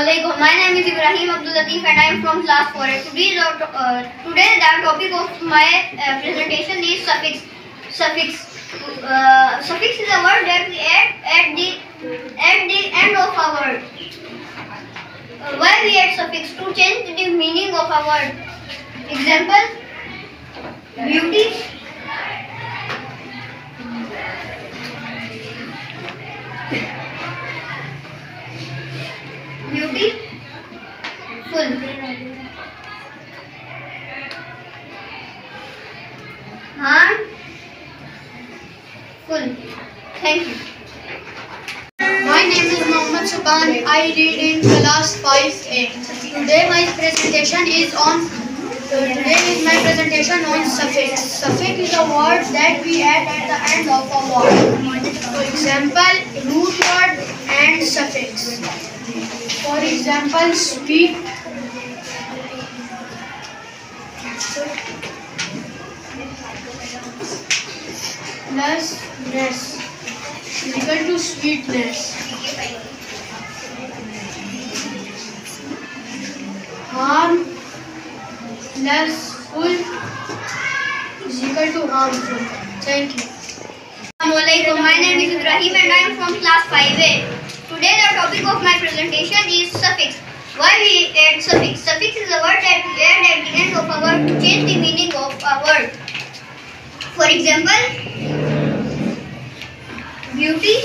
Assalamualaikum. My name is Ibrahim Abdul Latif and I am from class 4. Today, uh, today the topic of my uh, presentation is suffix. Suffix. Uh, suffix is a word that we add at the at the end of a word. Uh, why we add suffix to change the meaning of a word? Example: beauty, beauty, full. Hand, full. Thank you. My name is Mohammad Subhan. I read in class 5A. Today my presentation is on today is my presentation on suffix. Suffix is a word that we add at the end of a word. For example, root word and suffix. For example, sweet. Plus ness is equal to sweetness. harm plus full is equal to harmful. Thank you. Assalamualaikum. My name is Ibrahim and I am from class 5A. Today the topic of my presentation. Why we add suffix? Suffix is a word that we add at the end of a word to change the meaning of a word. For example, beauty,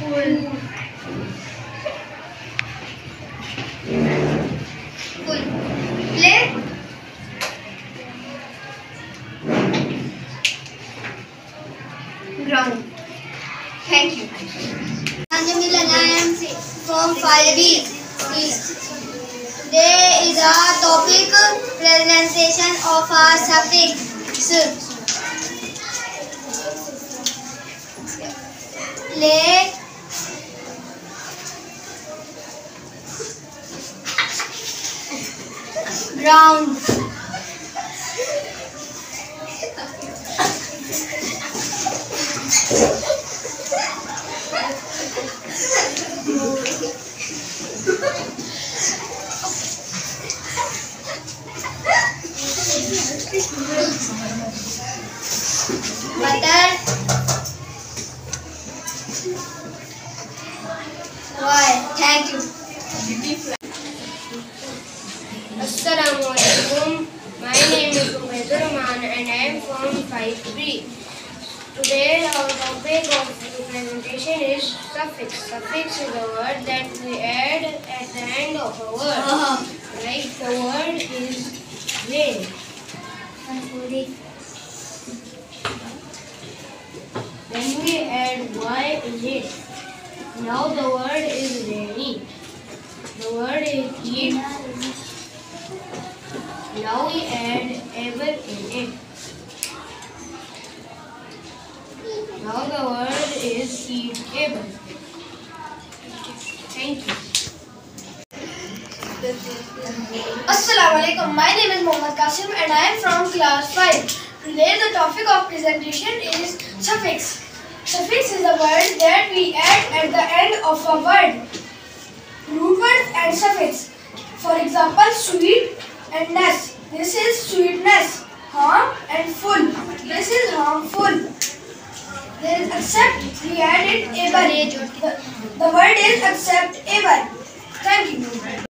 full, full, play, ground. Thank you. I am from 5B. Today is a topic presentation of a suffix. Play ground butter why thank you Assalamu. My name is Umaydur Rahman and I am from 5B. Today our topic of the presentation is suffix. Suffix is a word that we add at the end of a word. Like the word is rain. Then we add y in it. Now the word is rainy. The word is eat. Now we add ever in it. Now the word is eatable. Thank you. Assalamualaikum. My name is Mohammad Qasim and I am from class 5. Today the topic of presentation is suffix. Suffix is a word that we add at the end of a word. Root words and suffix. For example, sweet accept. We added able. The, the word is acceptable. Thank you.